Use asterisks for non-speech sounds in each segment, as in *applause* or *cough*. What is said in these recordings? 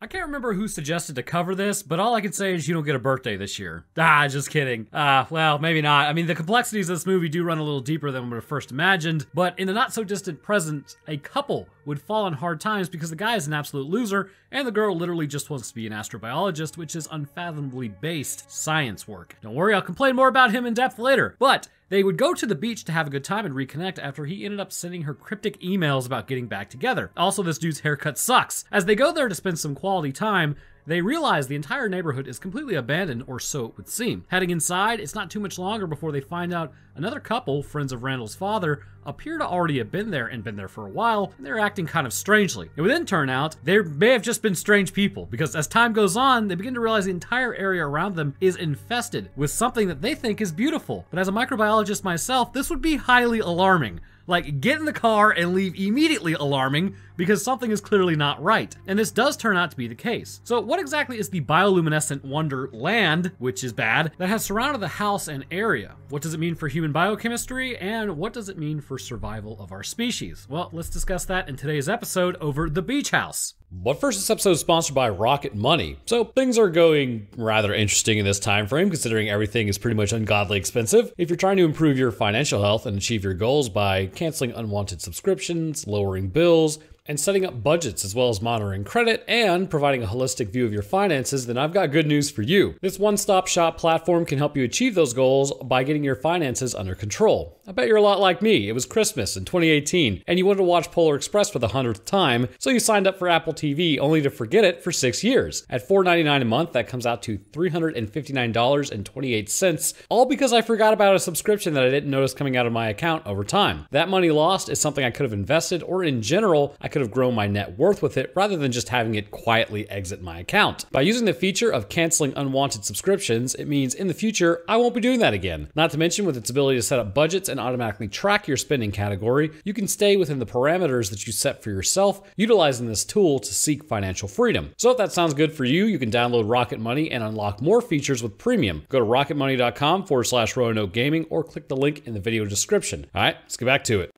I can't remember who suggested to cover this, but all I can say is you don't get a birthday this year. Ah, just kidding. Ah, uh, well, maybe not. I mean, the complexities of this movie do run a little deeper than we would have first imagined, but in the not so distant present, a couple would fall on hard times because the guy is an absolute loser and the girl literally just wants to be an astrobiologist, which is unfathomably based science work. Don't worry, I'll complain more about him in depth later. But they would go to the beach to have a good time and reconnect after he ended up sending her cryptic emails about getting back together. Also, this dude's haircut sucks. As they go there to spend some quality time, they realize the entire neighborhood is completely abandoned, or so it would seem. Heading inside, it's not too much longer before they find out another couple, friends of Randall's father, appear to already have been there and been there for a while, and they're acting kind of strangely. It would then turn out they may have just been strange people, because as time goes on, they begin to realize the entire area around them is infested with something that they think is beautiful. But as a microbiologist myself, this would be highly alarming. Like, get in the car and leave immediately alarming because something is clearly not right. And this does turn out to be the case. So what exactly is the bioluminescent wonderland, which is bad, that has surrounded the house and area? What does it mean for human biochemistry? And what does it mean for survival of our species? Well, let's discuss that in today's episode over The Beach House. But first, this episode is sponsored by Rocket Money. So things are going rather interesting in this time frame, considering everything is pretty much ungodly expensive. If you're trying to improve your financial health and achieve your goals by canceling unwanted subscriptions, lowering bills, and setting up budgets as well as monitoring credit and providing a holistic view of your finances, then I've got good news for you. This one stop shop platform can help you achieve those goals by getting your finances under control. I bet you're a lot like me. It was Christmas in 2018, and you wanted to watch Polar Express for the hundredth time, so you signed up for Apple TV only to forget it for six years. At $4.99 a month, that comes out to $359.28, all because I forgot about a subscription that I didn't notice coming out of my account over time. That money lost is something I could have invested, or in general, I could could have grown my net worth with it rather than just having it quietly exit my account. By using the feature of canceling unwanted subscriptions, it means in the future, I won't be doing that again. Not to mention with its ability to set up budgets and automatically track your spending category, you can stay within the parameters that you set for yourself, utilizing this tool to seek financial freedom. So if that sounds good for you, you can download Rocket Money and unlock more features with premium. Go to rocketmoney.com forward slash Roanoke Gaming or click the link in the video description. All right, let's get back to it.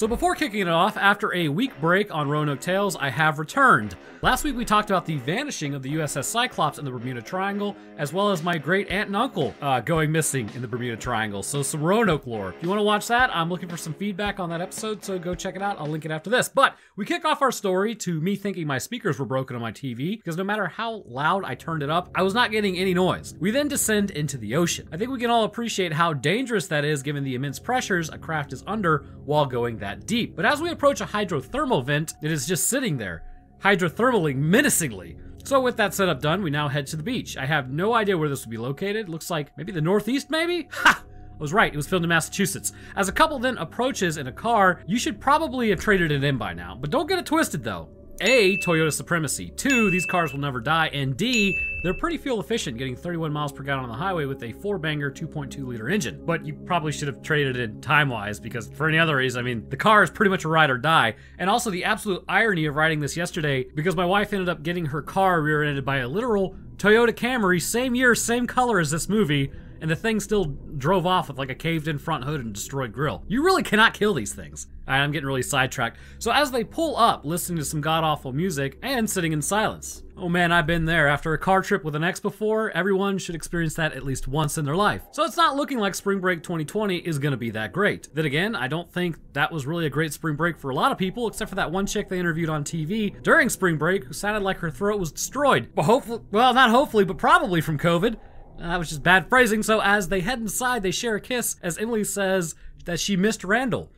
So before kicking it off, after a week break on Roanoke Tales, I have returned. Last week we talked about the vanishing of the USS Cyclops in the Bermuda Triangle, as well as my great aunt and uncle uh, going missing in the Bermuda Triangle. So some Roanoke lore. If you want to watch that, I'm looking for some feedback on that episode, so go check it out. I'll link it after this. But we kick off our story to me thinking my speakers were broken on my TV, because no matter how loud I turned it up, I was not getting any noise. We then descend into the ocean. I think we can all appreciate how dangerous that is given the immense pressures a craft is under while going that that deep. But as we approach a hydrothermal vent, it is just sitting there, hydrothermaling menacingly. So with that setup done, we now head to the beach. I have no idea where this would be located. Looks like maybe the northeast, maybe? Ha! I was right, it was filmed in Massachusetts. As a couple then approaches in a car, you should probably have traded it in by now. But don't get it twisted though. A, Toyota supremacy. Two, these cars will never die. And D, they're pretty fuel efficient, getting 31 miles per gallon on the highway with a four banger 2.2 liter engine. But you probably should have traded it time wise because for any other reason, I mean, the car is pretty much a ride or die. And also the absolute irony of writing this yesterday because my wife ended up getting her car rear ended by a literal Toyota Camry, same year, same color as this movie and the thing still drove off with like a caved in front hood and destroyed grill. You really cannot kill these things. I'm getting really sidetracked. So as they pull up, listening to some god-awful music and sitting in silence. Oh man, I've been there. After a car trip with an ex before, everyone should experience that at least once in their life. So it's not looking like Spring Break 2020 is gonna be that great. Then again, I don't think that was really a great spring break for a lot of people, except for that one chick they interviewed on TV during spring break who sounded like her throat was destroyed. But hopefully, well, not hopefully, but probably from COVID. Uh, that was just bad phrasing. So as they head inside, they share a kiss as Emily says that she missed Randall.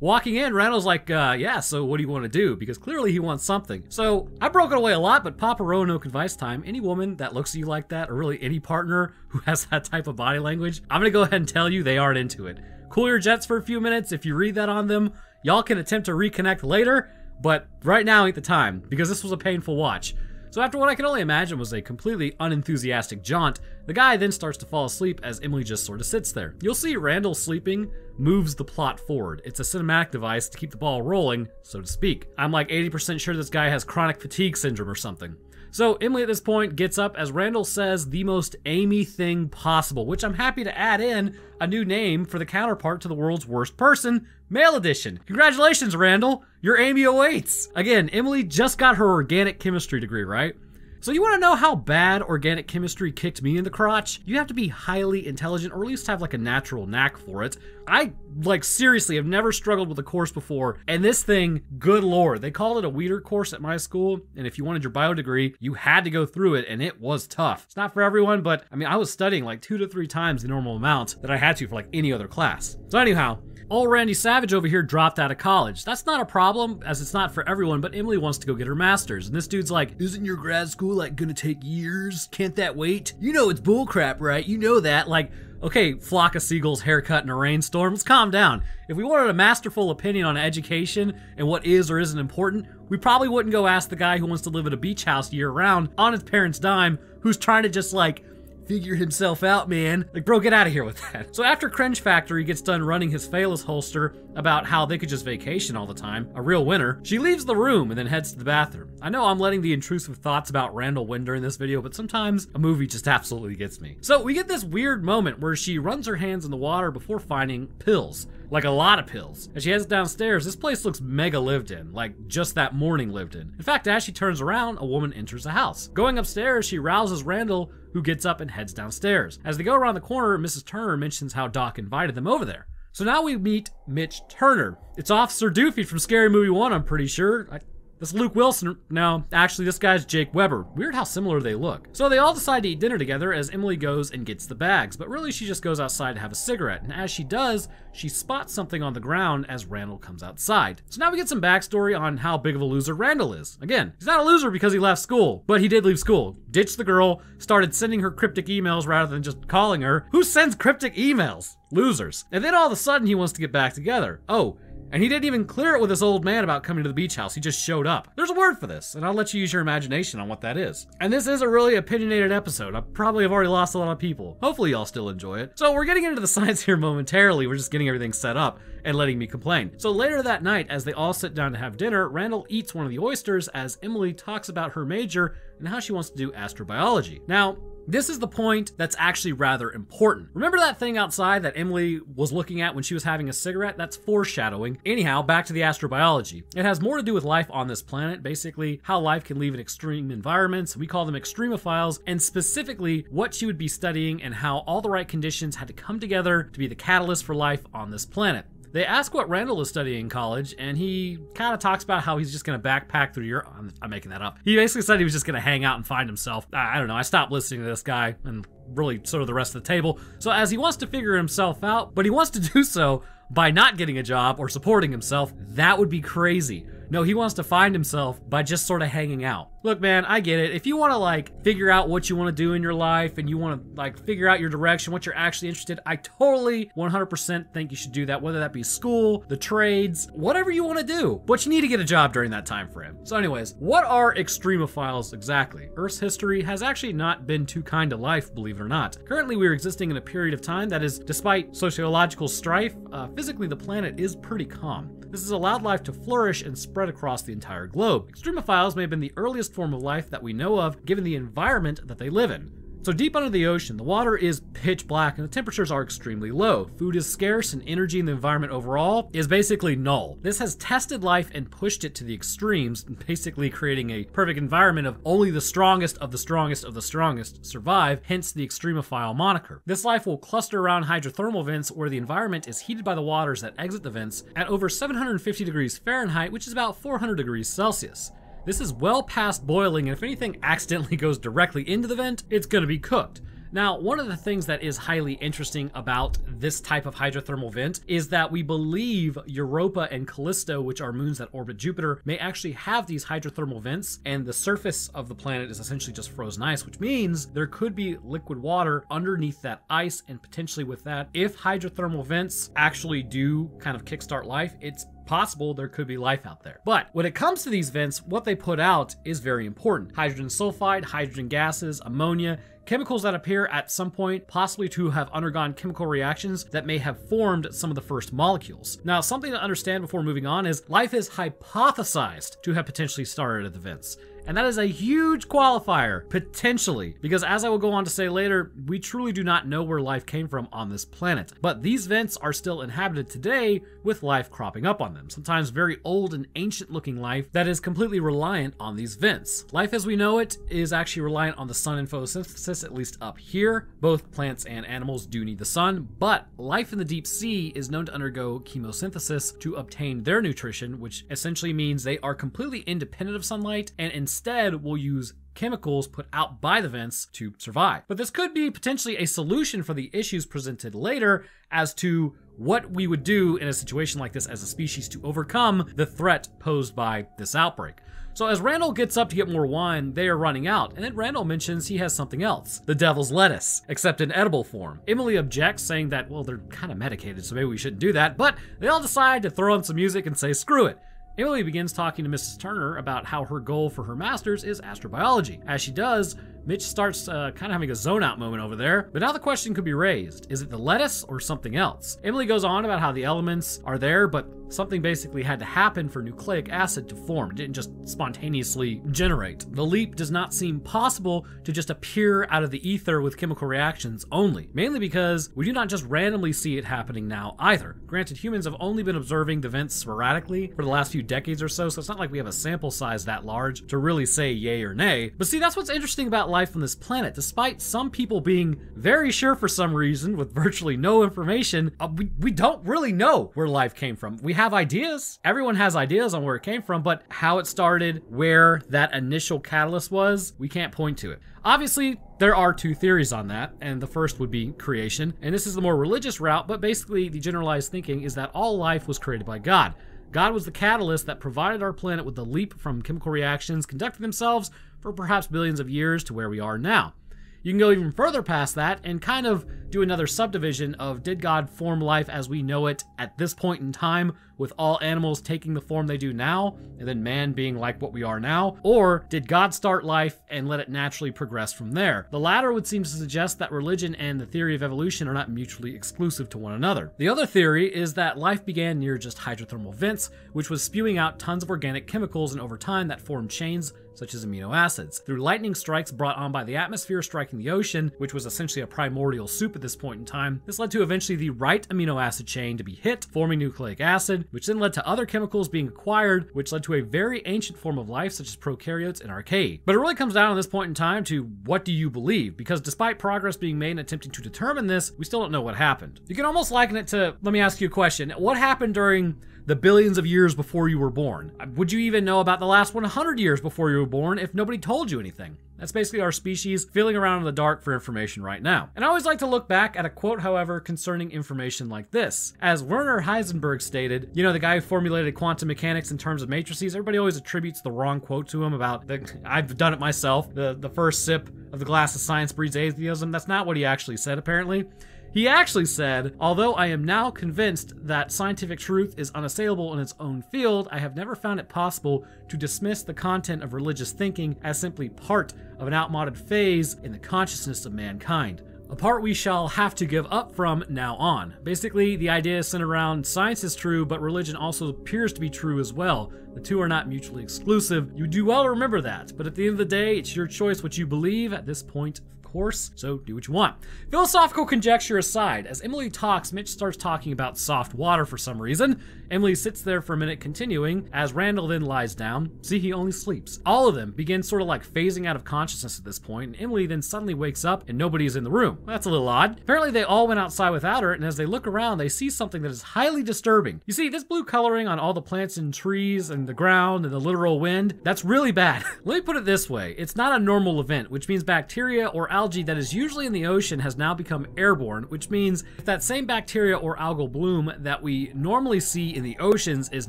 Walking in, Randall's like, uh, yeah, so what do you want to do? Because clearly he wants something. So I broke it away a lot, but Papa Roanoke advice time. Any woman that looks at you like that, or really any partner *laughs* who has that type of body language, I'm gonna go ahead and tell you they aren't into it. Cool your jets for a few minutes. If you read that on them, y'all can attempt to reconnect later, but right now ain't the time, because this was a painful watch. So after what I can only imagine was a completely unenthusiastic jaunt, the guy then starts to fall asleep as Emily just sort of sits there. You'll see Randall sleeping moves the plot forward. It's a cinematic device to keep the ball rolling, so to speak. I'm like 80% sure this guy has chronic fatigue syndrome or something. So Emily at this point gets up as Randall says the most Amy thing possible, which I'm happy to add in a new name for the counterpart to the world's worst person, Male Edition. Congratulations, Randall! Your Amy awaits! Again, Emily just got her organic chemistry degree, right? So you want to know how bad organic chemistry kicked me in the crotch? You have to be highly intelligent or at least have like a natural knack for it. I like seriously have never struggled with a course before, and this thing, good lord, they called it a weeder course at my school, and if you wanted your bio degree, you had to go through it, and it was tough. It's not for everyone, but I mean, I was studying like two to three times the normal amount that I had to for like any other class. So anyhow, Old Randy Savage over here dropped out of college. That's not a problem, as it's not for everyone, but Emily wants to go get her master's. And this dude's like, Isn't your grad school like gonna take years? Can't that wait? You know it's bullcrap, right? You know that. Like, okay, flock of seagulls haircut in a rainstorm, let's calm down. If we wanted a masterful opinion on education and what is or isn't important, we probably wouldn't go ask the guy who wants to live at a beach house year round on his parents' dime, who's trying to just like figure himself out, man. Like, bro, get out of here with that. So after Cringe Factory gets done running his Phalos holster about how they could just vacation all the time, a real winner, she leaves the room and then heads to the bathroom. I know I'm letting the intrusive thoughts about Randall win during this video, but sometimes a movie just absolutely gets me. So we get this weird moment where she runs her hands in the water before finding pills like a lot of pills. As she heads downstairs, this place looks mega lived in, like just that morning lived in. In fact, as she turns around, a woman enters the house. Going upstairs, she rouses Randall, who gets up and heads downstairs. As they go around the corner, Mrs. Turner mentions how Doc invited them over there. So now we meet Mitch Turner. It's Officer Doofy from Scary Movie 1, I'm pretty sure. I this Luke Wilson. No, actually, this guy's Jake Weber. Weird how similar they look. So they all decide to eat dinner together as Emily goes and gets the bags, but really she just goes outside to have a cigarette. And as she does, she spots something on the ground as Randall comes outside. So now we get some backstory on how big of a loser Randall is. Again, he's not a loser because he left school, but he did leave school, ditched the girl, started sending her cryptic emails rather than just calling her. Who sends cryptic emails? Losers. And then all of a sudden he wants to get back together. Oh, and he didn't even clear it with this old man about coming to the beach house. He just showed up. There's a word for this, and I'll let you use your imagination on what that is. And this is a really opinionated episode. I probably have already lost a lot of people. Hopefully, y'all still enjoy it. So, we're getting into the *laughs* science here momentarily. We're just getting everything set up and letting me complain. So, later that night, as they all sit down to have dinner, Randall eats one of the oysters as Emily talks about her major and how she wants to do astrobiology. Now, this is the point that's actually rather important. Remember that thing outside that Emily was looking at when she was having a cigarette? That's foreshadowing. Anyhow, back to the astrobiology. It has more to do with life on this planet, basically how life can live in extreme environments. We call them extremophiles, and specifically what she would be studying and how all the right conditions had to come together to be the catalyst for life on this planet. They ask what Randall is studying in college, and he kind of talks about how he's just going to backpack through Europe. I'm, I'm, making that up. He basically said he was just going to hang out and find himself. I, I don't know. I stopped listening to this guy and really sort of the rest of the table. So as he wants to figure himself out, but he wants to do so by not getting a job or supporting himself, that would be crazy. No, he wants to find himself by just sort of hanging out. Look, man, I get it. If you want to like figure out what you want to do in your life and you want to like figure out your direction, what you're actually interested, I totally 100% think you should do that, whether that be school, the trades, whatever you want to do. But you need to get a job during that time frame. So anyways, what are extremophiles exactly? Earth's history has actually not been too kind to life, believe it or not. Currently, we're existing in a period of time that is, despite sociological strife, uh, physically the planet is pretty calm. This has allowed life to flourish and spread across the entire globe. Extremophiles may have been the earliest form of life that we know of, given the environment that they live in. So deep under the ocean, the water is pitch black and the temperatures are extremely low. Food is scarce and energy in the environment overall is basically null. This has tested life and pushed it to the extremes, *laughs* basically creating a perfect environment of only the strongest of the strongest of the strongest survive, hence the extremophile moniker. This life will cluster around hydrothermal vents where the environment is heated by the waters that exit the vents at over 750 degrees Fahrenheit, which is about 400 degrees Celsius. This is well past boiling, and if anything accidentally goes directly into the vent, it's going to be cooked. Now, one of the things that is highly interesting about this type of hydrothermal vent is that we believe Europa and Callisto, which are moons that orbit Jupiter, may actually have these hydrothermal vents, and the surface of the planet is essentially just frozen ice, which means there could be liquid water underneath that ice, and potentially with that, if hydrothermal vents actually do kind of kickstart life, it's possible there could be life out there. But when it comes to these vents, what they put out is very important. Hydrogen sulfide, hydrogen gases, ammonia, chemicals that appear at some point possibly to have undergone chemical reactions that may have formed some of the first molecules. Now, something to understand before moving on is life is hypothesized to have potentially started at the vents. And that is a huge qualifier, potentially, because as I will go on to say later, we truly do not know where life came from on this planet. But these vents are still inhabited today with life cropping up on them, sometimes very old and ancient looking life that is completely reliant on these vents. Life as we know it is actually reliant on the sun and photosynthesis, at least up here. Both plants and animals do need the sun, but life in the deep sea is known to undergo chemosynthesis to obtain their nutrition, which essentially means they are completely independent of sunlight and instead will use chemicals put out by the vents to survive. But this could be potentially a solution for the issues presented later as to what we would do in a situation like this as a species to overcome the threat posed by this outbreak. So as Randall gets up to get more wine, they are running out, and then Randall mentions he has something else the devil's lettuce, except in edible form. Emily objects, saying that, well, they're kind of medicated, so maybe we shouldn't do that, but they all decide to throw on some music and say, screw it. Emily begins talking to Mrs. Turner about how her goal for her master's is astrobiology. As she does, Mitch starts uh, kind of having a zone out moment over there, but now the question could be raised is it the lettuce or something else? Emily goes on about how the elements are there, but something basically had to happen for nucleic acid to form. It didn't just spontaneously generate. The leap does not seem possible to just appear out of the ether with chemical reactions only, mainly because we do not just randomly see it happening now either. Granted, humans have only been observing the vents sporadically for the last few decades or so, so it's not like we have a sample size that large to really say yay or nay. But see, that's what's interesting about life on this planet. Despite some people being very sure for some reason with virtually no information, uh, we, we don't really know where life came from. We have ideas. Everyone has ideas on where it came from, but how it started, where that initial catalyst was, we can't point to it. Obviously, there are two theories on that, and the first would be creation, and this is the more religious route, but basically the generalized thinking is that all life was created by God. God was the catalyst that provided our planet with the leap from chemical reactions conducting themselves for perhaps billions of years to where we are now. You can go even further past that and kind of do another subdivision of did God form life as we know it at this point in time, with all animals taking the form they do now, and then man being like what we are now? Or did God start life and let it naturally progress from there? The latter would seem to suggest that religion and the theory of evolution are not mutually exclusive to one another. The other theory is that life began near just hydrothermal vents, which was spewing out tons of organic chemicals, and over time that formed chains such as amino acids. Through lightning strikes brought on by the atmosphere striking the ocean, which was essentially a primordial soup at this point in time, this led to eventually the right amino acid chain to be hit, forming nucleic acid, which then led to other chemicals being acquired, which led to a very ancient form of life such as prokaryotes and archaea. But it really comes down at this point in time to what do you believe? Because despite progress being made in attempting to determine this, we still don't know what happened. You can almost liken it to, let me ask you a question. What happened during the billions of years before you were born? Would you even know about the last 100 years before you were born if nobody told you anything? That's basically our species feeling around in the dark for information right now. And I always like to look back at a quote, however, concerning information like this. As Werner Heisenberg stated, you know, the guy who formulated quantum mechanics in terms of matrices, everybody always attributes the wrong quote to him about the, I've done it myself, the, the first sip of the glass of science breeds atheism. That's not what he actually said, apparently. He actually said, Although I am now convinced that scientific truth is unassailable in its own field, I have never found it possible to dismiss the content of religious thinking as simply part of an outmoded phase in the consciousness of mankind. A part we shall have to give up from now on. Basically, the idea is centered around science is true, but religion also appears to be true as well. The two are not mutually exclusive. You do well remember that, but at the end of the day, it's your choice what you believe at this point course, so do what you want. Philosophical conjecture aside, as Emily talks, Mitch starts talking about soft water for some reason. Emily sits there for a minute, continuing, as Randall then lies down. See, he only sleeps. All of them begin sort of like phasing out of consciousness at this point, and Emily then suddenly wakes up and nobody is in the room. That's a little odd. Apparently, they all went outside without her, and as they look around, they see something that is highly disturbing. You see, this blue coloring on all the plants and trees and the ground and the literal wind, that's really bad. *laughs* Let me put it this way it's not a normal event, which means bacteria or algae that is usually in the ocean has now become airborne, which means if that same bacteria or algal bloom that we normally see in the oceans is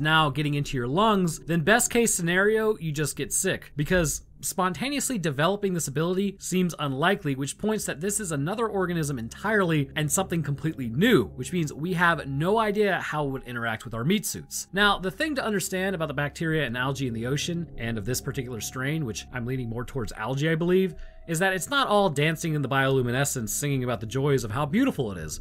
now getting into your lungs, then best case scenario, you just get sick. Because spontaneously developing this ability seems unlikely, which points that this is another organism entirely and something completely new, which means we have no idea how it would interact with our meat suits. Now, the thing to understand about the bacteria and algae in the ocean, and of this particular strain, which I'm leaning more towards algae, I believe, is that it's not all dancing in the bioluminescence singing about the joys of how beautiful it is.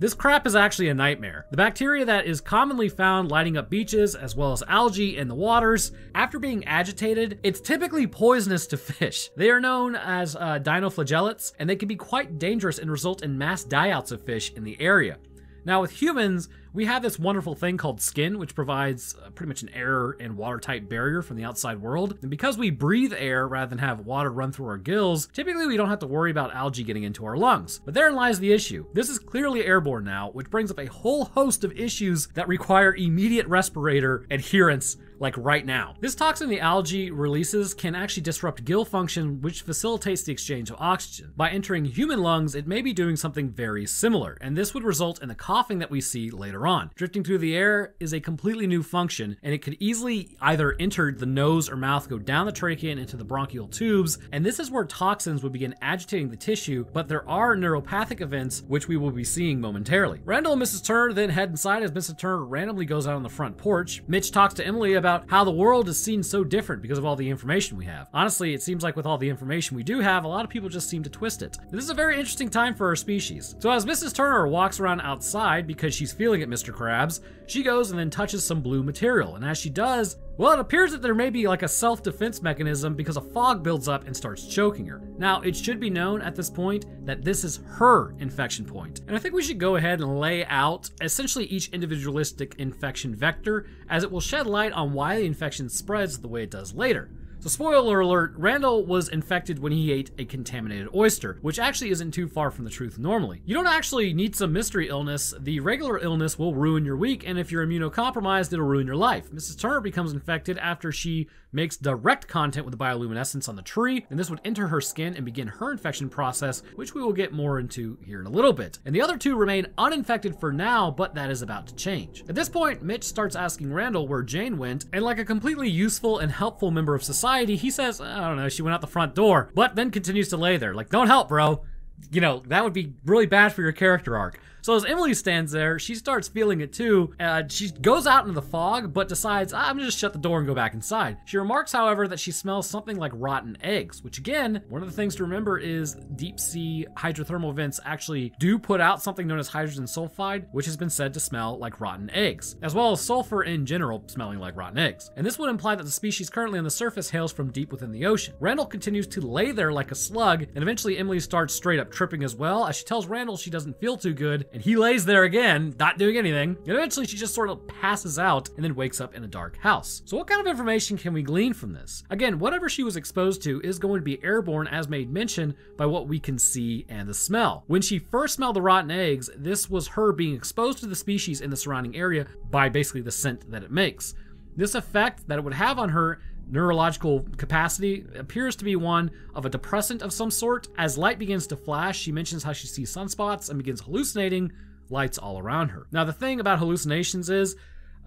This crap is actually a nightmare. The bacteria that is commonly found lighting up beaches as well as algae in the waters, after being agitated, it's typically poisonous to fish. They are known as uh, dinoflagellates, and they can be quite dangerous and result in mass die-outs of fish in the area. Now, with humans, we have this wonderful thing called skin, which provides uh, pretty much an air and watertight barrier from the outside world. And because we breathe air rather than have water run through our gills, typically we don't have to worry about algae getting into our lungs. But therein lies the issue. This is clearly airborne now, which brings up a whole host of issues that require immediate respirator adherence like right now. This toxin the algae releases can actually disrupt gill function, which facilitates the exchange of oxygen. By entering human lungs, it may be doing something very similar, and this would result in the coughing that we see later on. Drifting through the air is a completely new function, and it could easily either enter the nose or mouth, go down the trachea and into the bronchial tubes, and this is where toxins would begin agitating the tissue, but there are neuropathic events which we will be seeing momentarily. Randall and Mrs. Turner then head inside as Mrs. Turner randomly goes out on the front porch. Mitch talks to Emily about about how the world is seen so different because of all the information we have. Honestly, it seems like with all the information we do have, a lot of people just seem to twist it. This is a very interesting time for our species. So as Mrs. Turner walks around outside because she's feeling it, Mr. Krabs, she goes and then touches some blue material. And as she does, well, it appears that there may be like a self defense mechanism because a fog builds up and starts choking her. Now, it should be known at this point that this is her infection point. And I think we should go ahead and lay out essentially each individualistic infection vector as it will shed light on why the infection spreads the way it does later. So, spoiler alert Randall was infected when he ate a contaminated oyster, which actually isn't too far from the truth normally. You don't actually need some mystery illness. The regular illness will ruin your week, and if you're immunocompromised, it'll ruin your life. Mrs. Turner becomes infected after she makes direct contact with the bioluminescence on the tree, and this would enter her skin and begin her infection process, which we will get more into here in a little bit. And the other two remain uninfected for now, but that is about to change. At this point, Mitch starts asking Randall where Jane went, and like a completely useful and helpful member of society, he says, I don't know, she went out the front door, but then continues to lay there. Like, don't help, bro. You know, that would be really bad for your character arc. So as Emily stands there, she starts feeling it too. Uh, she goes out into the fog, but decides, I'm gonna just shut the door and go back inside. She remarks, however, that she smells something like rotten eggs, which again, one of the things to remember is deep sea hydrothermal vents actually do put out something known as hydrogen sulfide, which has been said to smell like rotten eggs, as well as sulfur in general smelling like rotten eggs. And this would imply that the species currently on the surface hails from deep within the ocean. Randall continues to lay there like a slug, and eventually Emily starts straight up tripping as well, as she tells Randall she doesn't feel too good, and he lays there again, not doing anything, and eventually she just sort of passes out and then wakes up in a dark house. So what kind of information can we glean from this? Again, whatever she was exposed to is going to be airborne as made mention by what we can see and the smell. When she first smelled the rotten eggs, this was her being exposed to the species in the surrounding area by basically the scent that it makes. This effect that it would have on her neurological capacity appears to be one of a depressant of some sort. As light begins to flash, she mentions how she sees sunspots and begins hallucinating lights all around her. Now, the thing about hallucinations is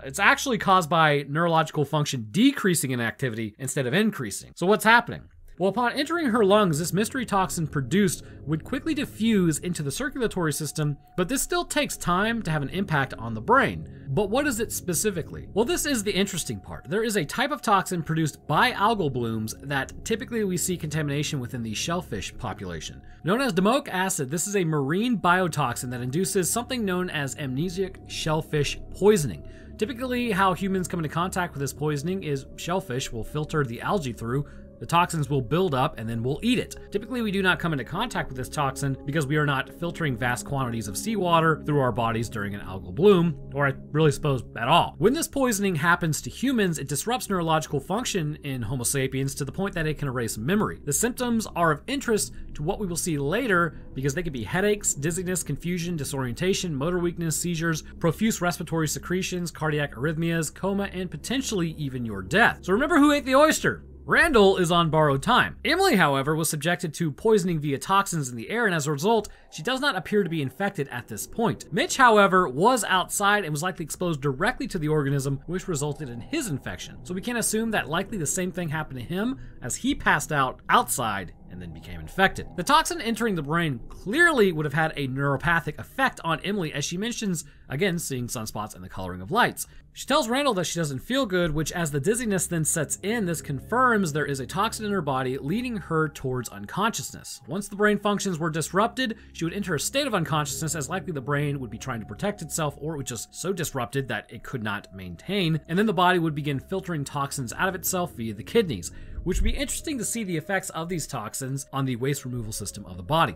it's actually caused by neurological function decreasing in activity instead of increasing. So, what's happening? Well, upon entering her lungs, this mystery toxin produced would quickly diffuse into the circulatory system, but this still takes time to have an impact on the brain. But what is it specifically? Well, this is the interesting part. There is a type of toxin produced by algal blooms that typically we see contamination within the shellfish population. Known as domoic acid, this is a marine biotoxin that induces something known as amnesic shellfish poisoning. Typically, how humans come into contact with this poisoning is shellfish will filter the algae through, the toxins will build up and then we'll eat it. Typically, we do not come into contact with this toxin because we are not filtering vast quantities of seawater through our bodies during an algal bloom, or I really suppose at all. When this poisoning happens to humans, it disrupts neurological function in Homo sapiens to the point that it can erase memory. The symptoms are of interest to what we will see later because they can be headaches, dizziness, confusion, disorientation, motor weakness, seizures, profuse respiratory secretions, cardiac arrhythmias, coma, and potentially even your death. So remember who ate the oyster? Randall is on borrowed time. Emily, however, was subjected to poisoning via toxins in the air, and as a result, she does not appear to be infected at this point. Mitch, however, was outside and was likely exposed directly to the organism, which resulted in his infection. So we can assume that likely the same thing happened to him as he passed out outside and then became infected. The toxin entering the brain clearly would have had a neuropathic effect on Emily, as she mentions, again, seeing sunspots and the coloring of lights. She tells Randall that she doesn't feel good, which, as the dizziness then sets in, this confirms there is a toxin in her body leading her towards unconsciousness. Once the brain functions were disrupted, she would enter a state of unconsciousness, as likely the brain would be trying to protect itself, or it was just so disrupted that it could not maintain, and then the body would begin filtering toxins out of itself via the kidneys, which would be interesting to see the effects of these toxins on the waste removal system of the body.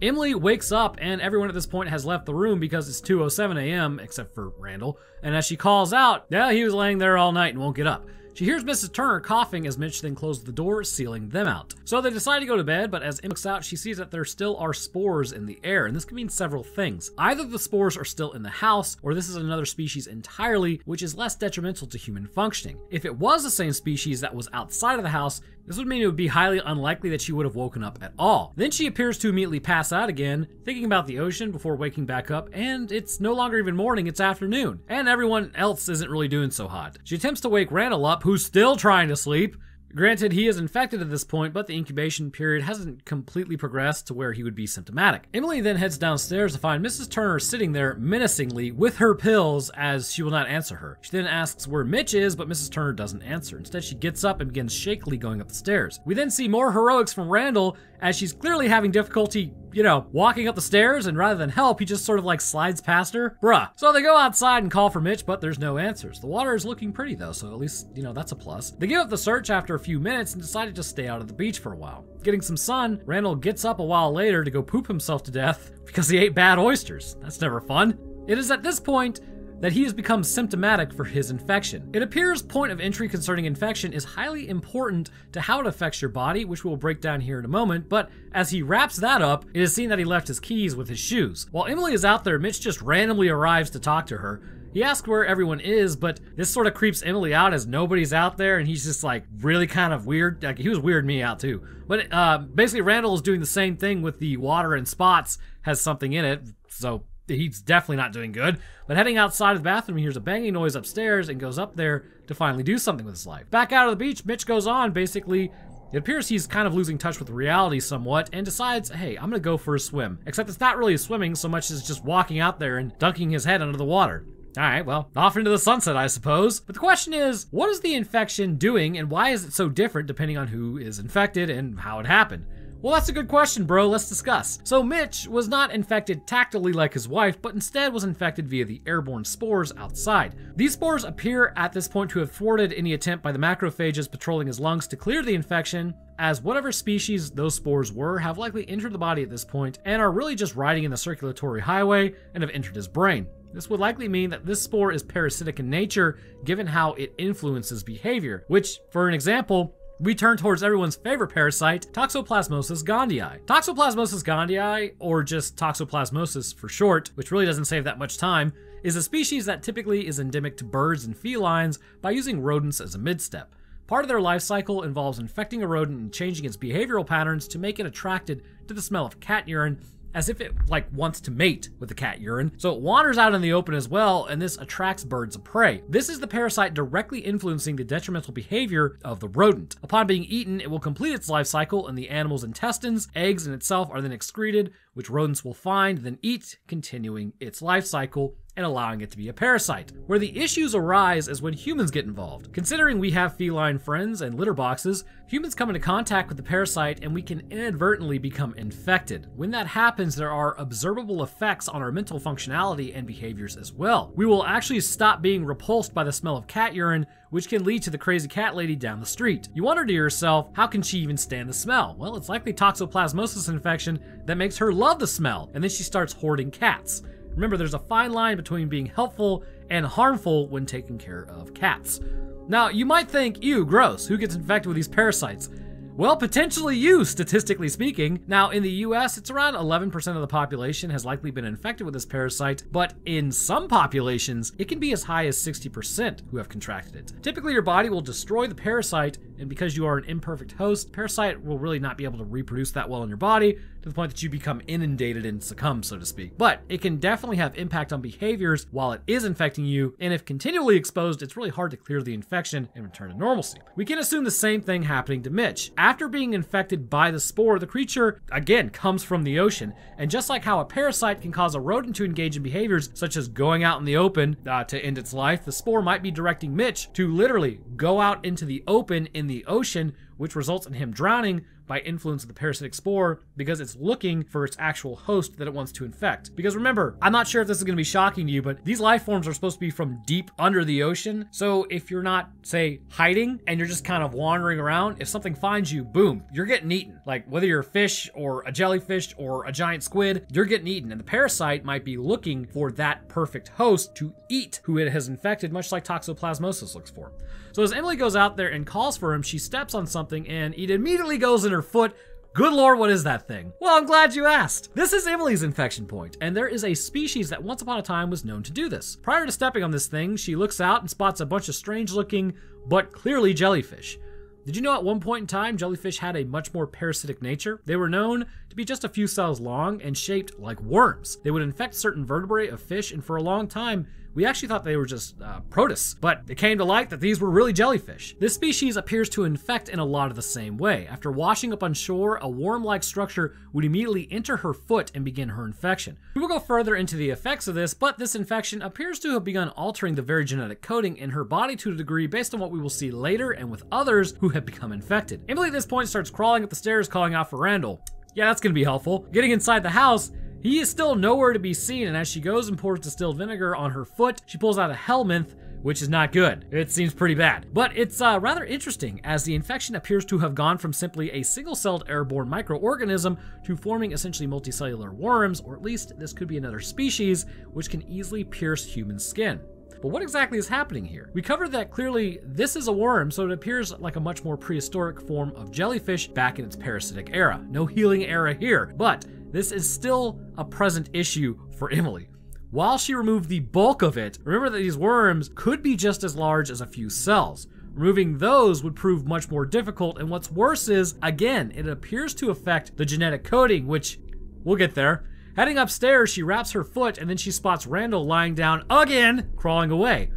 Emily wakes up, and everyone at this point has left the room because it's 2:07 a.m. except for Randall. And as she calls out, yeah, he was laying there all night and won't get up. She hears Mrs. Turner coughing as Mitch then closes the door, sealing them out. So they decide to go to bed, but as Emily looks out, she sees that there still are spores in the air, and this can mean several things. Either the spores are still in the house, or this is another species entirely, which is less detrimental to human functioning. If it was the same species that was outside of the house, this would mean it would be highly unlikely that she would have woken up at all. Then she appears to immediately pass out again, thinking about the ocean before waking back up, and it's no longer even morning, it's afternoon. And everyone else isn't really doing so hot. She attempts to wake Randall up, who's still trying to sleep, Granted, he is infected at this point, but the incubation period hasn't completely progressed to where he would be symptomatic. Emily then heads downstairs to find Mrs. Turner sitting there menacingly with her pills as she will not answer her. She then asks where Mitch is, but Mrs. Turner doesn't answer. Instead, she gets up and begins shakily going up the stairs. We then see more heroics from Randall as she's clearly having difficulty, you know, walking up the stairs, and rather than help, he just sort of like slides past her. Bruh. So they go outside and call for Mitch, but there's no answers. The water is looking pretty though, so at least, you know, that's a plus. They give up the search after a few minutes and decide to stay out of the beach for a while. Getting some sun, Randall gets up a while later to go poop himself to death *laughs* because he ate bad oysters. That's never fun. It is at this point that he has become symptomatic for his infection. It appears point of entry concerning infection is highly important to how it affects your body, which we will break down here in a moment, but as he wraps that up, it is seen that he left his keys with his shoes. While Emily is out there, Mitch just randomly arrives to talk to her. He asks where everyone is, but this sort of creeps Emily out as nobody's out there, and he's just like really kind of weird. Like he was weird me out too. But uh, basically, Randall is doing the same thing with the water and spots has something in it, so he's definitely not doing good. But heading outside of the bathroom, he hears a banging noise upstairs and goes up there to finally do something with his life. Back out of the beach, Mitch goes on. Basically, it appears he's kind of losing touch with reality somewhat and decides, hey, I'm gonna go for a swim. Except it's not really swimming so much as just walking out there and dunking his head under the water. Alright, well, off into the sunset, I suppose. But the question is, what is the infection doing and why is it so different depending on who is infected and how it happened? Well, that's a good question, bro. Let's discuss. So, Mitch was not infected tactily like his wife, but instead was infected via the airborne spores outside. These spores appear at this point to have thwarted any attempt by the macrophages patrolling his lungs to clear the infection, as whatever species those spores were have likely entered the body at this point and are really just riding in the circulatory highway and have entered his brain. This would likely mean that this spore is parasitic in nature, given how it influences behavior, which, for an example, we turn towards everyone's favorite parasite, Toxoplasmosis gondii. Toxoplasmosis gondii, or just Toxoplasmosis for short, which really doesn't save that much time, is a species that typically is endemic to birds and felines by using rodents as a midstep. Part of their life cycle involves infecting a rodent and changing its behavioral patterns to make it attracted to the smell of cat urine as if it like wants to mate with the cat urine. So it wanders out in the open as well, and this attracts birds of prey. This is the parasite directly influencing the detrimental behavior of the rodent. Upon being eaten, it will complete its life cycle, in the animal's intestines, eggs, and itself are then excreted, which rodents will find, then eat, continuing its life cycle and allowing it to be a parasite. Where the issues arise is when humans get involved. Considering we have feline friends and litter boxes, humans come into contact with the parasite and we can inadvertently become infected. When that happens, there are observable effects on our mental functionality and behaviors as well. We will actually stop being repulsed by the smell of cat urine, which can lead to the crazy cat lady down the street. You wonder to yourself, how can she even stand the smell? Well, it's likely toxoplasmosis infection that makes her love the smell, and then she starts hoarding cats. Remember, there's a fine line between being helpful and harmful when taking care of cats. Now, you might think, ew, gross, who gets infected with these parasites? Well, potentially you, statistically speaking. Now, in the US, it's around 11% of the population has likely been infected with this parasite, but in some populations, it can be as high as 60% who have contracted it. Typically, your body will destroy the parasite and because you are an imperfect host, parasite will really not be able to reproduce that well in your body to the point that you become inundated and succumb, so to speak. But it can definitely have impact on behaviors while it is infecting you, and if continually exposed, it's really hard to clear the infection and return to normalcy. We can assume the same thing happening to Mitch. After being infected by the spore, the creature, again, comes from the ocean, and just like how a parasite can cause a rodent to engage in behaviors such as going out in the open uh, to end its life, the spore might be directing Mitch to literally go out into the open in the ocean, which results in him drowning by influence of the parasitic spore because it's looking for its actual host that it wants to infect. Because remember, I'm not sure if this is going to be shocking to you, but these life forms are supposed to be from deep under the ocean. So if you're not, say, hiding and you're just kind of wandering around, if something finds you, boom, you're getting eaten. Like whether you're a fish or a jellyfish or a giant squid, you're getting eaten. And the parasite might be looking for that perfect host to eat who it has infected, much like toxoplasmosis looks for. So as Emily goes out there and calls for him, she steps on something and it immediately goes in her foot. Good lord, what is that thing? Well, I'm glad you asked. This is Emily's infection point, and there is a species that once upon a time was known to do this. Prior to stepping on this thing, she looks out and spots a bunch of strange looking, but clearly jellyfish. Did you know at one point in time, jellyfish had a much more parasitic nature? They were known to be just a few cells long and shaped like worms. They would infect certain vertebrae of fish, and for a long time, we actually thought they were just uh, protists, but it came to light that these were really jellyfish. This species appears to infect in a lot of the same way. After washing up on shore, a worm like structure would immediately enter her foot and begin her infection. We will go further into the effects of this, but this infection appears to have begun altering the very genetic coding in her body to a degree based on what we will see later and with others who have become infected. Emily at this point starts crawling up the stairs, calling out for Randall. Yeah, that's gonna be helpful. Getting inside the house, he is still nowhere to be seen, and as she goes and pours distilled vinegar on her foot, she pulls out a helminth, which is not good. It seems pretty bad. But it's uh, rather interesting, as the infection appears to have gone from simply a single celled airborne microorganism to forming essentially multicellular worms, or at least this could be another species which can easily pierce human skin. But what exactly is happening here? We covered that clearly this is a worm, so it appears like a much more prehistoric form of jellyfish back in its parasitic era. No healing era here, but this is still a present issue for Emily. While she removed the bulk of it, remember that these worms could be just as large as a few cells. Removing those would prove much more difficult, and what's worse is, again, it appears to affect the genetic coding, which we'll get there. Heading upstairs, she wraps her foot and then she spots Randall lying down again, crawling away.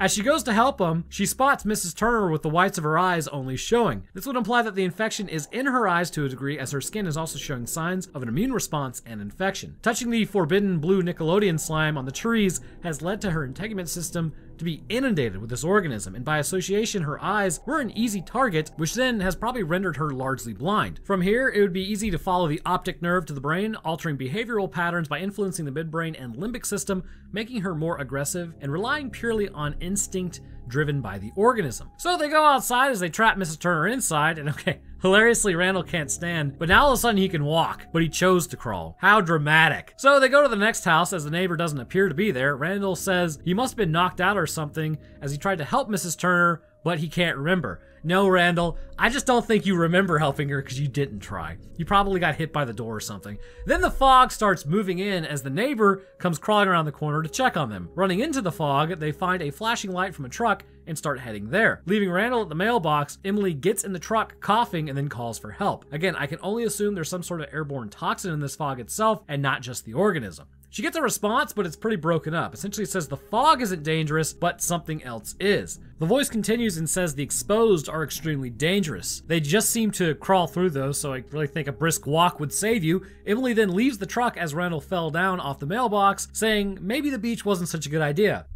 As she goes to help him, she spots Mrs. Turner with the whites of her eyes only showing. This would imply that the infection is in her eyes to a degree, as her skin is also showing signs of an immune response and infection. Touching the forbidden blue Nickelodeon slime on the trees has led to her integument system to be inundated with this organism, and by association, her eyes were an easy target, which then has probably rendered her largely blind. From here, it would be easy to follow the optic nerve to the brain, altering behavioral patterns by influencing the midbrain and limbic system, making her more aggressive, and relying purely on instinct driven by the organism. So they go outside as they trap Mrs. Turner inside, and *laughs* okay, hilariously, Randall can't stand, but now all of a sudden he can walk, but he chose to crawl. How dramatic. So they go to the next house as the neighbor doesn't appear to be there. Randall says he must have been knocked out or something as he tried to help Mrs. Turner, but he can't remember. No, Randall, I just don't think you remember helping her because you didn't try. You probably got hit by the door or something. Then the fog starts moving in as the neighbor comes crawling around the corner to check on them. Running into the fog, they find a flashing light from a truck and start heading there. Leaving Randall at the mailbox, Emily gets in the truck coughing and then calls for help. Again, I can only assume there's some sort of airborne toxin in this fog itself and not just the organism. She gets a response, but it's pretty broken up. Essentially, it says the fog isn't dangerous, but something else is. The voice continues and says the exposed are extremely dangerous. They just seem to crawl through those, so I really think a brisk walk would save you. Emily then leaves the truck as Randall fell down off the mailbox, saying maybe the beach wasn't such a good idea.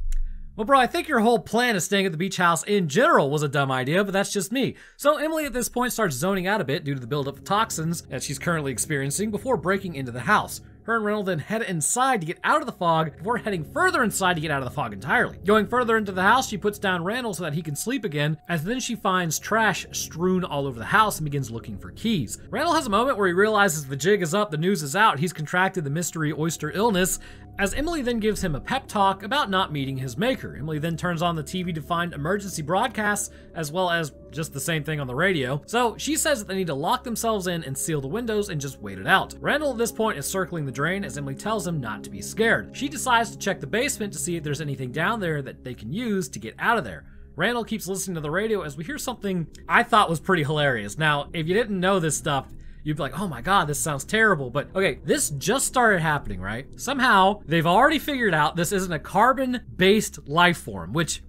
Well, bro, I think your whole plan of staying at the beach house in general was a dumb idea, but that's just me. So Emily at this point starts zoning out a bit due to the buildup of toxins that she's currently experiencing before breaking into the house. Her and Randall then head inside to get out of the fog before heading further inside to get out of the fog entirely. Going further into the house, she puts down Randall so that he can sleep again, as then she finds trash strewn all over the house and begins looking for keys. Randall has a moment where he realizes the jig is up, the news is out, he's contracted the mystery oyster illness, as Emily then gives him a pep talk about not meeting his maker. Emily then turns on the TV to find emergency broadcasts, as well as just the same thing on the radio. So she says that they need to lock themselves in and seal the windows and just wait it out. Randall at this point is circling the drain as Emily tells him not to be scared. She decides to check the basement to see if there's anything down there that they can use to get out of there. Randall keeps listening to the radio as we hear something I thought was pretty hilarious. Now, if you didn't know this stuff, you'd be like, oh my god, this sounds terrible. But okay, this just started happening, right? Somehow, they've already figured out this isn't a carbon based life form, which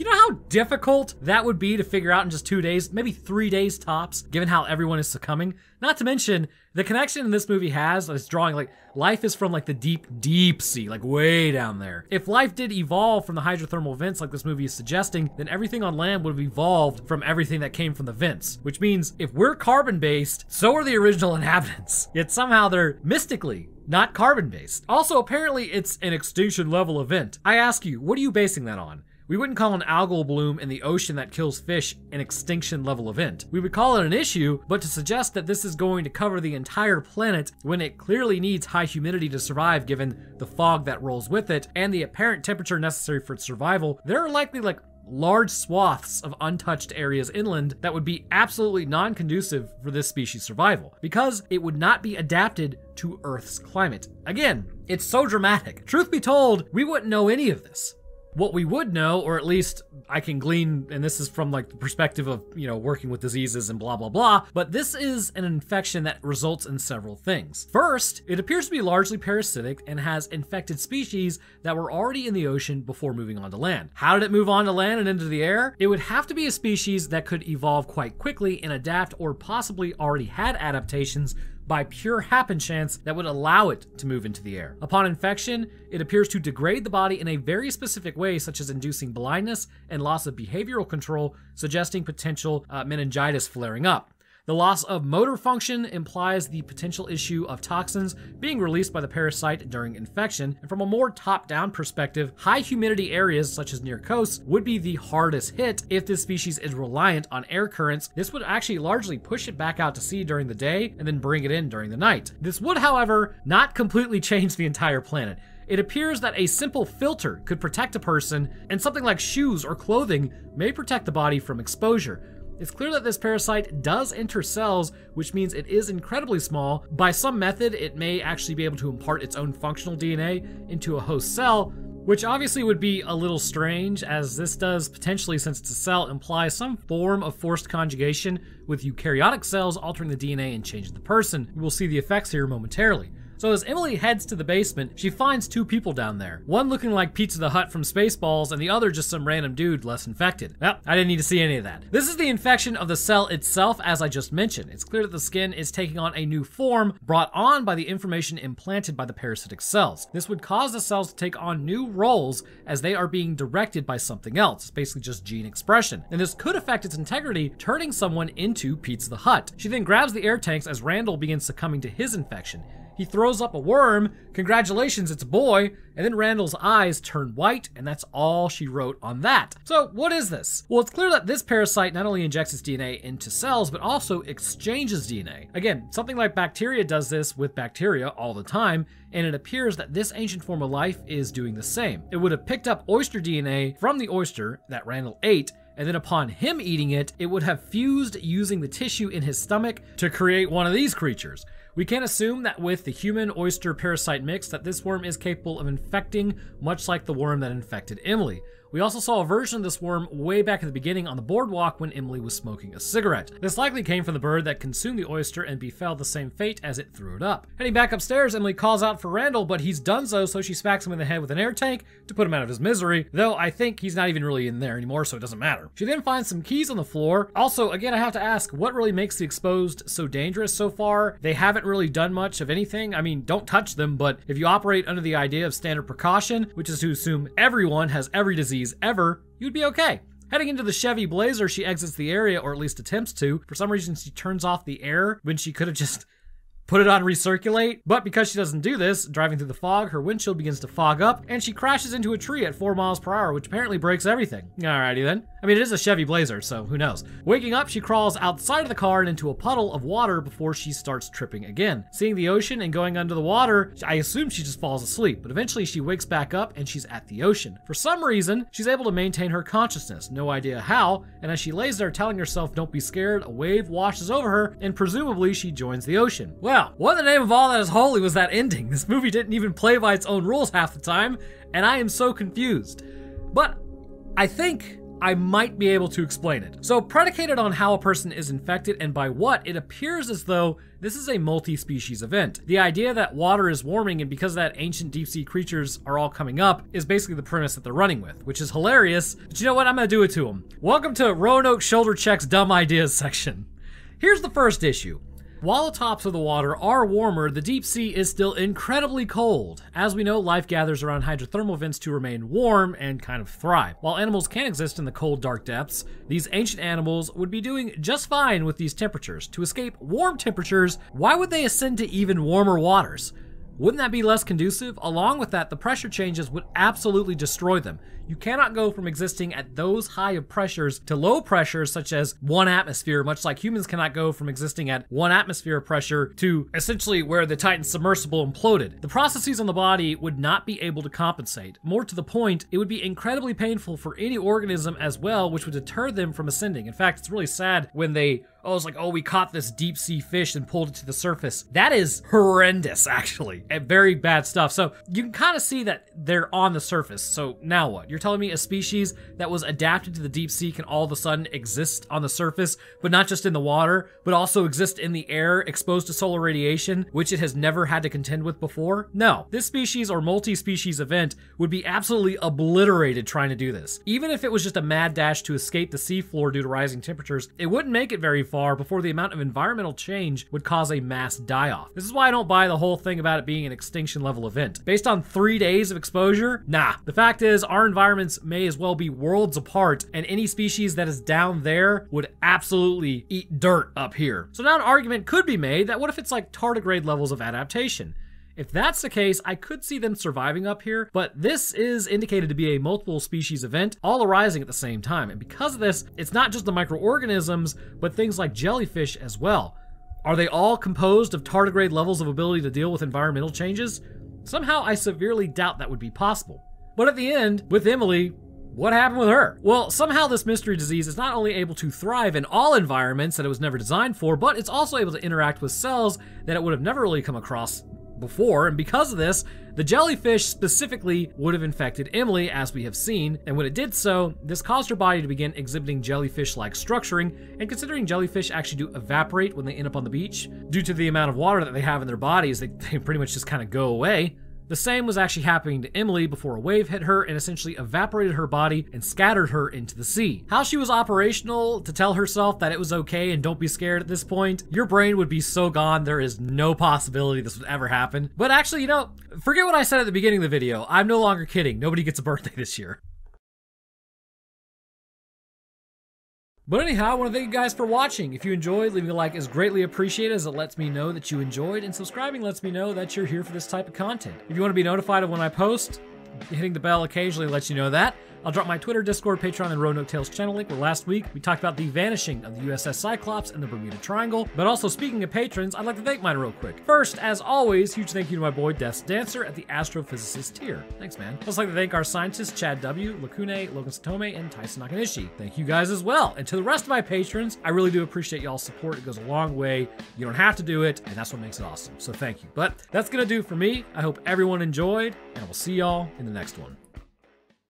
you know how difficult that would be to figure out in just two days, maybe three days tops, given how everyone is succumbing? Not to mention, the connection this movie has is drawing like life is from like the deep, deep sea, like way down there. If life did evolve from the hydrothermal vents like this movie is suggesting, then everything on land would have evolved from everything that came from the vents. Which means if we're carbon based, so are the original *laughs* inhabitants. Yet somehow they're mystically not carbon based. Also, apparently it's an extinction level event. I ask you, what are you basing that on? We wouldn't call an algal bloom in the ocean that kills fish an extinction level event. We would call it an issue, but to suggest that this is going to cover the entire planet when it clearly needs high humidity to survive given the fog that rolls with it and the apparent temperature necessary for its survival, there are likely like large swaths of untouched areas inland that would be absolutely non conducive for this species' survival because it would not be adapted to Earth's climate. Again, it's so dramatic. Truth be told, we wouldn't know any of this. What we would know, or at least I can glean, and this is from like the perspective of, you know, working with diseases and blah, blah, blah, but this is an infection that results in several things. First, it appears to be largely parasitic and has infected species that were already in the ocean before moving on to land. How did it move on to land and into the air? It would have to be a species that could evolve quite quickly and adapt or possibly already had adaptations by pure happenchance that would allow it to move into the air. Upon infection, it appears to degrade the body in a very specific way, such as inducing blindness and loss of behavioral control, suggesting potential uh, meningitis flaring up. The loss of motor function implies the potential issue of toxins being released by the parasite during infection. And from a more top down perspective, high humidity areas such as near coasts would be the hardest hit if this species is reliant on air currents. This would actually largely push it back out to sea during the day and then bring it in during the night. This would, however, not completely *laughs* change the entire planet. It appears that a simple filter could protect a person, and something like shoes or clothing may protect the body from exposure. It's clear that this parasite does enter cells, which means it is incredibly small. By some method, it may actually be able to impart its own functional DNA into a host cell, which obviously would be a little strange, as this does potentially, since it's a cell, imply some form of forced conjugation with eukaryotic cells altering the DNA and changing the person. We will see the effects here momentarily. So as Emily heads to the basement, she finds two people down there. One looking like Pizza the Hut from Spaceballs, and the other just some random dude less infected. Well, I didn't need to see any of that. This is the infection of the cell itself, as I just mentioned. It's clear that the skin is taking on a new form brought on by the information implanted by the parasitic cells. This would cause the cells to take on new roles as they are being directed by something else. It's basically just gene expression. And this could affect its integrity, turning someone into Pizza the Hut. She then grabs the air tanks as Randall begins succumbing to his infection. He throws up a worm. Congratulations, it's a boy. And then Randall's eyes turn white, and that's all she wrote on that. So, what is this? Well, it's clear that this parasite not only injects its DNA into cells, but also exchanges DNA. Again, something like bacteria does this with bacteria all the time, and it appears that this ancient form of life is doing the same. It would have picked up oyster DNA from the oyster that Randall ate and then upon him eating it, it would have fused using the tissue in his stomach to create one of these creatures. We can assume that with the human oyster parasite mix that this worm is capable of infecting much like the worm that infected Emily. We also saw a version of this worm way back at the beginning on the boardwalk when Emily was smoking a cigarette. This likely came from the bird that consumed the oyster and befell the same fate as it threw it up. Heading back upstairs, Emily calls out for Randall, but he's done so, so she smacks him in the head with an air tank to put him out of his misery, though I think he's not even really in there anymore, so it doesn't matter. She then finds some keys on the floor. Also, again, I have to ask, what really makes the exposed so dangerous so far? They haven't really done much of anything. I mean, don't touch them, but if you operate under the idea of standard precaution, which is to assume everyone has every disease ever, you'd be okay. Heading into the Chevy Blazer, she exits the area, or at least attempts to. For some reason, she turns off the air when she could have just put it on recirculate. But because she doesn't do this, driving through the fog, her windshield begins to fog up, and she crashes into a tree at 4 miles per hour, which apparently breaks everything. Alrighty then. I mean, it is a Chevy Blazer, so who knows. Waking up, she crawls outside of the car and into a puddle of water before she starts tripping again. Seeing the ocean and going under the water, I assume she just falls asleep, but eventually she wakes back up and she's at the ocean. For some reason, she's able to maintain her consciousness, no idea how, and as she lays there telling herself don't be scared, a wave washes over her, and presumably she joins the ocean. Well, what in the name of all that is holy was that ending? This movie didn't even play by its own rules half the time, and I am so confused. But I think I might be able to explain it. So, predicated on how a person is infected and by what, it appears as though this is a multi species event. The idea that water is warming and because of that ancient deep sea creatures are all coming up is basically the premise that they're running with, which is hilarious. But you know what? I'm gonna do it to them. Welcome to Roanoke Shoulder Check's Dumb Ideas section. Here's the first issue. While the tops of the water are warmer, the deep sea is still incredibly cold. As we know, life gathers around hydrothermal vents to remain warm and kind of thrive. While animals can exist in the cold, dark depths, these ancient animals would be doing just fine with these temperatures. To escape warm temperatures, why would they ascend to even warmer waters? Wouldn't that be less conducive? Along with that, the pressure changes would absolutely destroy them. You cannot go from existing at those high of pressures to low pressures, such as one atmosphere, much like humans cannot go from existing at one atmosphere of pressure to essentially where the Titan submersible imploded. The processes on the body would not be able to compensate. More to the point, it would be incredibly painful for any organism as well, which would deter them from ascending. In fact, it's really sad when they oh, it's like, oh, we caught this deep sea fish and pulled it to the surface. That is horrendous, *laughs* actually, and very bad stuff. So you can kind of see that they're on the surface. So now what? You're telling me a species that was adapted to the deep sea can all of a sudden exist on the surface, but not just in the water, but also exist in the air exposed to solar radiation, which it has never had to contend with before? No. This species or multi-species event would be absolutely obliterated trying to do this. Even if it was just a mad dash to escape the seafloor due to rising temperatures, it wouldn't make it very far before the amount of environmental change would cause a mass die-off. This is why I don't buy the whole thing about it being an extinction level event. Based on three days of exposure, nah. The fact is, our environment environments may as well be worlds apart, and any species that is down there would absolutely eat dirt up here. So now an argument could be made that what if it's like tardigrade levels of adaptation? If that's the case, I could see them surviving up here, but this is indicated to be a multiple species event, all arising at the same time. And because of this, it's not just the microorganisms, but things like jellyfish as well. Are they all composed of tardigrade levels of ability to deal with environmental changes? Somehow I severely doubt that would be possible. But at the end, with Emily, what happened with her? Well, somehow this mystery disease is not only able to thrive in all environments that it was never designed for, but it's also able to interact with cells that it would have never really come across before, and because of this, the jellyfish specifically would have infected Emily, as we have seen, and when it did so, this caused her body to begin exhibiting jellyfish-like structuring, and considering jellyfish actually do evaporate when they end up on the beach, due to the amount of water that they have in their bodies, they, *laughs* they pretty much just kind of go away. The same was actually happening to Emily before a wave hit her and essentially evaporated her body and scattered her into the sea. How she was operational to tell herself that it was okay and don't be scared at this point, your brain would be so gone there is no possibility this would ever happen. But actually, you know, forget what I said at the beginning of the video. I'm no longer kidding. Nobody gets a birthday this year. But anyhow, I want to thank you guys for watching. If you enjoyed, leaving a like is greatly appreciated as it lets me know that you enjoyed, and subscribing lets me know that you're here for this type of content. If you want to be notified of when I post, hitting the bell occasionally lets you know that. I'll drop my Twitter, Discord, Patreon, and Roanoke Tales channel link where last week we talked about the vanishing of the USS Cyclops and the Bermuda Triangle. But also, speaking of patrons, I'd like to thank mine real quick. First, as always, huge thank you to my boy Death's Dancer at the Astrophysicist tier. Thanks, man. I'd also like to thank our scientists Chad W., Lakune, Logan Satome, and Tyson Nakanishi. Thank you guys as well. And to the rest of my patrons, I really do appreciate y'all's support. It goes a long way. You don't have to do it, and that's what makes it awesome. So thank you. But that's gonna do for me. I hope everyone enjoyed, and I will see y'all in the next one.